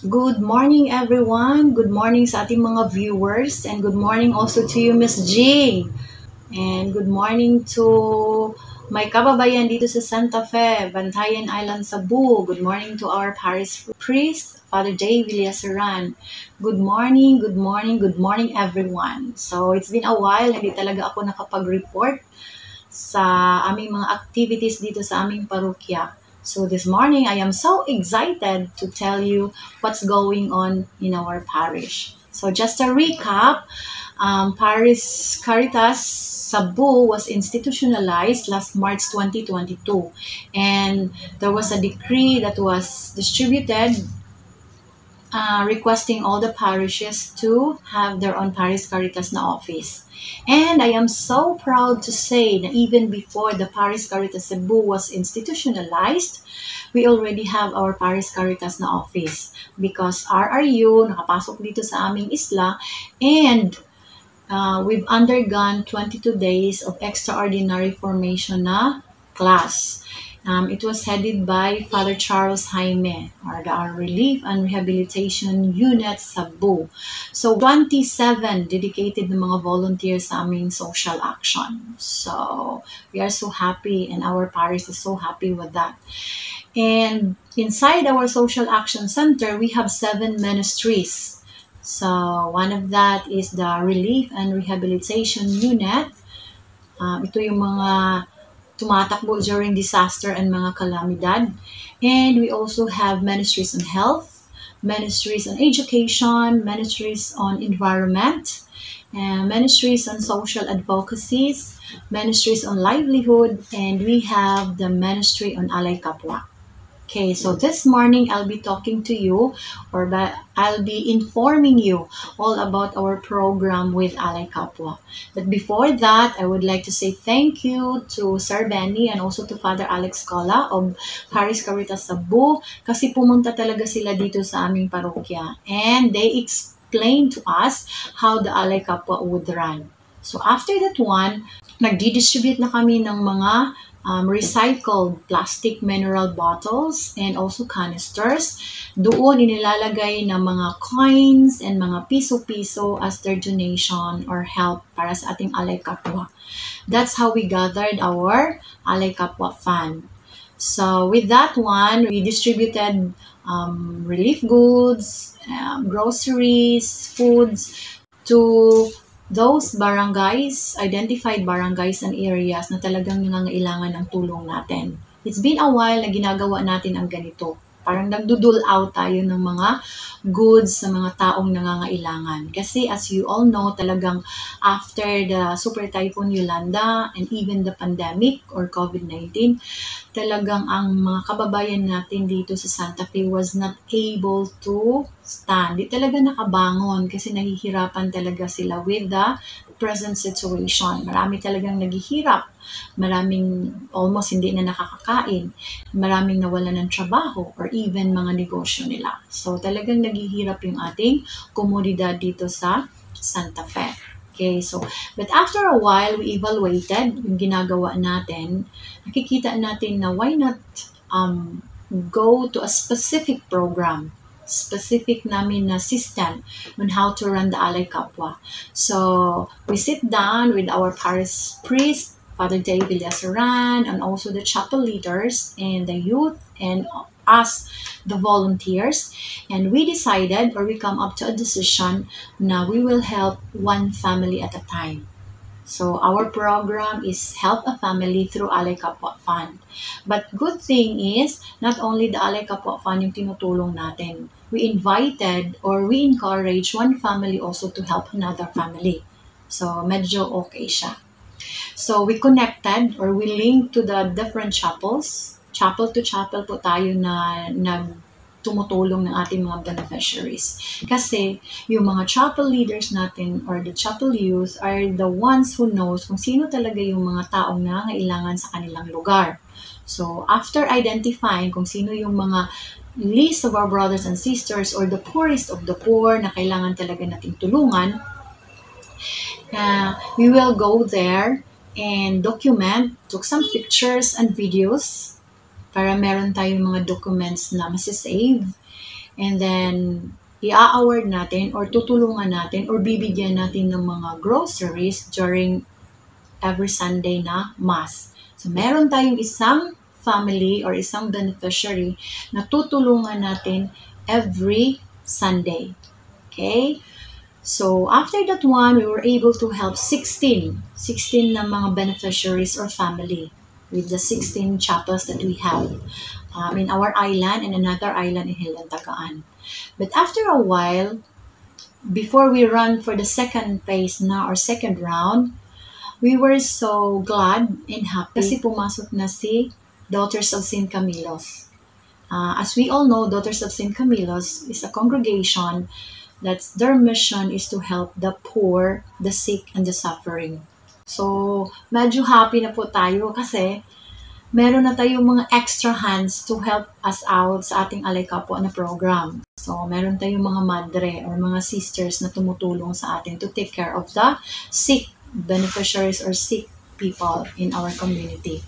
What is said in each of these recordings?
Good morning everyone. Good morning sa ating mga viewers and good morning also to you Miss G. And good morning to my kababayan dito sa Santa Fe, Bantayan Island, Cebu. Good morning to our parish priest, Father J. Villasaran. Good morning, good morning, good morning everyone. So it's been a while, hindi talaga ako nakapag-report sa aming mga activities dito sa aming parokya. So this morning, I am so excited to tell you what's going on in our parish. So just a recap, um, Paris Caritas Cebu was institutionalized last March 2022 and there was a decree that was distributed uh, requesting all the parishes to have their own Paris Caritas na office. And I am so proud to say that even before the Paris Caritas Cebu was institutionalized, we already have our Paris Caritas na office because RRU nakapasok dito sa aming isla and uh, we've undergone 22 days of extraordinary formation na class. Um, it was headed by Father Charles Jaime, or the our Relief and Rehabilitation Unit Cebu. So, 27 dedicated na mga volunteers sa aming social action. So, we are so happy and our parish is so happy with that. And inside our social action center, we have seven ministries. So, one of that is the Relief and Rehabilitation Unit. Um, ito yung mga tumatakbo during disaster and mga kalamidad. And we also have ministries on health, ministries on education, ministries on environment, and ministries on social advocacies, ministries on livelihood, and we have the ministry on Alay Kapwa. Okay, so this morning I'll be talking to you or I'll be informing you all about our program with Alay Kapwa. But before that, I would like to say thank you to Sir Benny and also to Father Alex Cola of Paris Caritas Cebu kasi pumunta talaga sila dito sa aming parokya and they explained to us how the Alay Kapwa would run. So after that one, nagdi-distribute na kami ng mga um, recycled plastic mineral bottles and also canisters. Doon inilalagay ng mga coins and mga piso-piso as their donation or help para sa ating Alay Kapwa. That's how we gathered our Alay Kapwa fund. So with that one, we distributed um, relief goods, um, groceries, foods to those barangays, identified barangays and areas na talagang nangangailangan ng tulong natin. It's been a while na ginagawa natin ang ganito. Parang nagdudul out tayo ng mga goods sa mga taong nangangailangan. Kasi as you all know, talagang after the Super Typhoon Yolanda and even the pandemic or COVID-19, talagang ang mga kababayan natin dito sa Santa Fe was not able to stand. Di talaga nakabangon kasi nahihirapan talaga sila with the present situation. Marami talagang naghihirap. Maraming almost hindi na nakakakain. Maraming nawalan ng trabaho or even mga negosyo nila. So talagang naghihirap yung ating komunidad dito sa Santa Fe. Okay, so, but after a while, we evaluated yung ginagawa natin. Nakikita natin na why not um, go to a specific program specific namin na system on how to run the Alay Kapwa. So, we sit down with our parish priest, Father Dave Villasaran, and also the chapel leaders and the youth and us, the volunteers, and we decided or we come up to a decision now we will help one family at a time. So our program is Help a Family through Alay Kapwa Fund. But good thing is, not only the Alay Kapwa Fund yung tinutulong natin. We invited or we encourage one family also to help another family. So medyo okay siya. So we connected or we linked to the different chapels. Chapel to chapel po tayo na nag tumutulong ng ating mga beneficiaries. Kasi yung mga chapel leaders natin or the chapel youth are the ones who knows kung sino talaga yung mga taong nangailangan sa kanilang lugar. So, after identifying kung sino yung mga least of our brothers and sisters or the poorest of the poor na kailangan talaga nating tulungan, uh, we will go there and document, took some pictures and videos para meron tayong mga documents na masisave. And then, i-award natin or tutulungan natin or bibigyan natin ng mga groceries during every Sunday na Mass. So, meron tayong isang family or isang beneficiary na tutulungan natin every Sunday. Okay? So, after that one, we were able to help 16, 16 na mga beneficiaries or family with the 16 chapels that we have um, in our island and another island in Hilantagaan. But after a while, before we run for the second phase na or second round, we were so glad and happy kasi pumasok na si Daughters of St. Camilos. Uh, as we all know, Daughters of St. Camilos is a congregation that's their mission is to help the poor, the sick, and the suffering. So, medyo happy na po tayo kasi meron na tayong mga extra hands to help us out sa ating Alay Kapwa na program. So, meron tayong mga madre or mga sisters na tumutulong sa atin to take care of the sick beneficiaries or sick people in our community.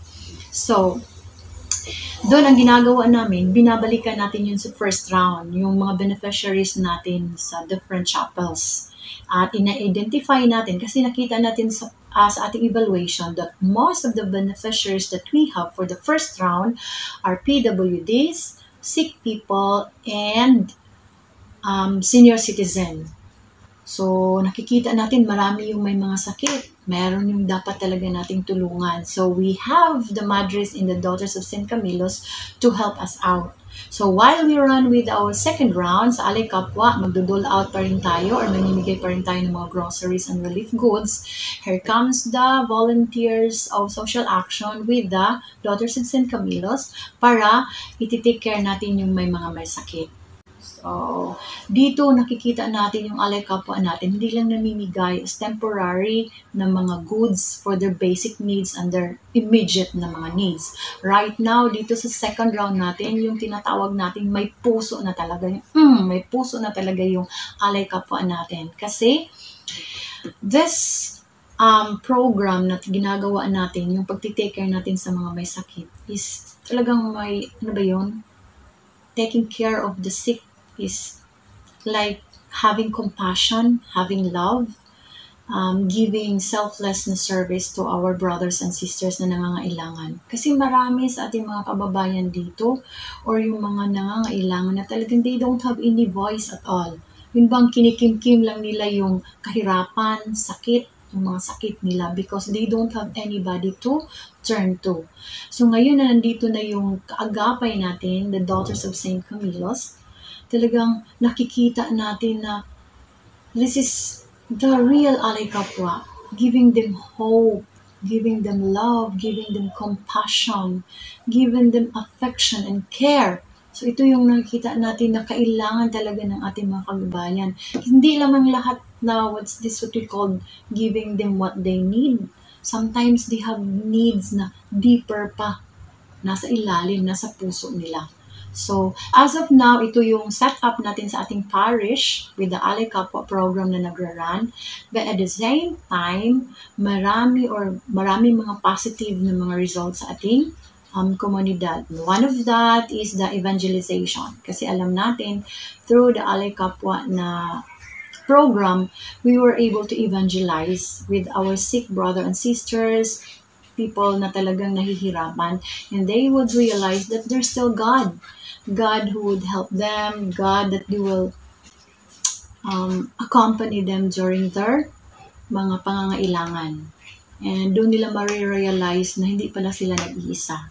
So, doon ang ginagawa namin, binabalikan natin yun sa first round, yung mga beneficiaries natin sa different chapels. At ina-identify natin kasi nakita natin sa, uh, sa ating evaluation that most of the beneficiaries that we have for the first round are PWDs, sick people, and um, senior citizen. So, nakikita natin marami yung may mga sakit. Meron yung dapat talaga nating tulungan. So, we have the Madres in the Daughters of St. Camilos to help us out. So, while we run with our second round sa Alay Kapwa, magdodole out pa rin tayo or mamimigay pa rin tayo ng mga groceries and relief goods. Here comes the volunteers of social action with the Daughters of St. Camilos para iti-take care natin yung may mga may sakit. So, dito nakikita natin yung alay kapwa natin, hindi lang namimigay as temporary na mga goods for their basic needs and their immediate na mga needs. Right now, dito sa second round natin, yung tinatawag natin may puso na talaga. Mm, may puso na talaga yung alay kapwa natin. Kasi, this um, program na ginagawa natin, yung pagtitake care natin sa mga may sakit, is talagang may, ano ba yun? Taking care of the sick is like having compassion, having love, um, giving selfless na service to our brothers and sisters na nangangailangan. Kasi marami sa ating mga kababayan dito or yung mga nangangailangan na talagang they don't have any voice at all. Yun bang kinikim-kim lang nila yung kahirapan, sakit, yung mga sakit nila because they don't have anybody to turn to. So ngayon na nandito na yung kaagapay natin, the Daughters of St. Camilos, talagang nakikita natin na this is the real alay kapwa, giving them hope, giving them love, giving them compassion, giving them affection and care. So ito yung nakikita natin na kailangan talaga ng ating mga kababayan. Hindi lamang lahat na what's this what we call giving them what they need. Sometimes they have needs na deeper pa, nasa ilalim, nasa puso nila. So, as of now, ito yung setup natin sa ating parish with the Ali Kapwa program na nagra-run. But at the same time, marami or marami mga positive na mga results sa ating um, komunidad. One of that is the evangelization. Kasi alam natin, through the Ali Kapwa na program, we were able to evangelize with our sick brother and sisters, people na talagang nahihirapan, and they would realize that there's still God God who would help them, God that they will um, accompany them during their mga pangangailangan. And doon nila ma-realize na hindi pala sila nag-iisa.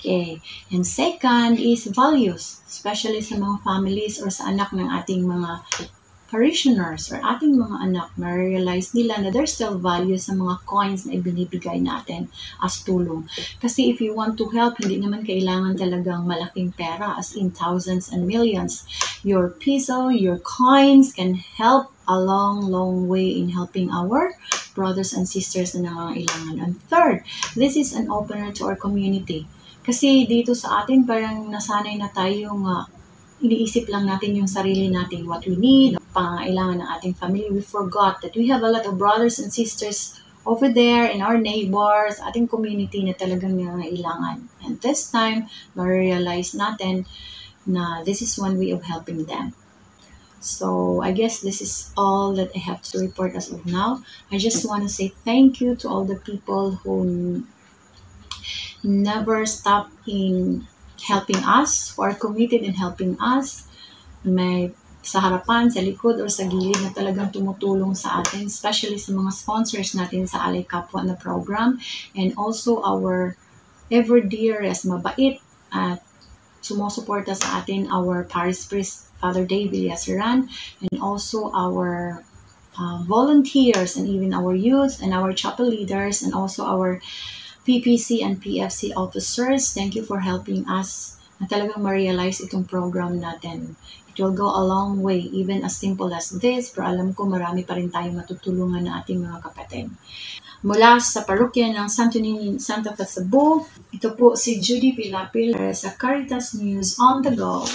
Okay. And second is values, especially sa mga families or sa anak ng ating mga parishioners or ating mga anak na realize nila na there's still value sa mga coins na ibinibigay natin as tulong. Kasi if you want to help, hindi naman kailangan talagang malaking pera as in thousands and millions. Your piso, your coins can help a long, long way in helping our brothers and sisters na nangangailangan. And third, this is an opener to our community. Kasi dito sa atin parang nasanay na tayong uh, iniisip lang natin yung sarili natin, what we need, pangangailangan ng ating family, we forgot that we have a lot of brothers and sisters over there in our neighbors, ating community na talagang nangangailangan. And this time, ma-realize natin na this is one way of helping them. So I guess this is all that I have to report as of now. I just want to say thank you to all the people who never stop in helping us, who are committed in helping us. May sa harapan, sa likod, or sa gilid na talagang tumutulong sa atin, especially sa mga sponsors natin sa Alay Kapwa na program, and also our ever dearest, mabait, at sumusuporta sa atin, our Paris Priest, Father Dave Villaseran, and also our uh, volunteers, and even our youth, and our chapel leaders, and also our PPC and PFC officers. Thank you for helping us na talagang ma-realize itong program natin. It will go a long way, even as simple as this, pero alam ko marami pa rin tayong matutulungan na ating mga kapatid. Mula sa parokya ng Santo Niño Santa Fe Cebu, ito po si Judy Pilapil sa Caritas News on the Go.